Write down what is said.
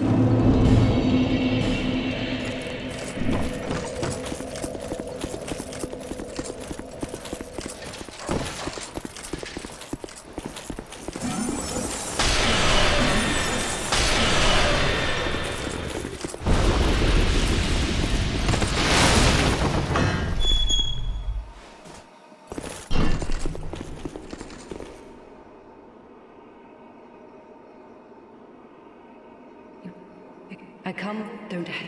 I come, don't I?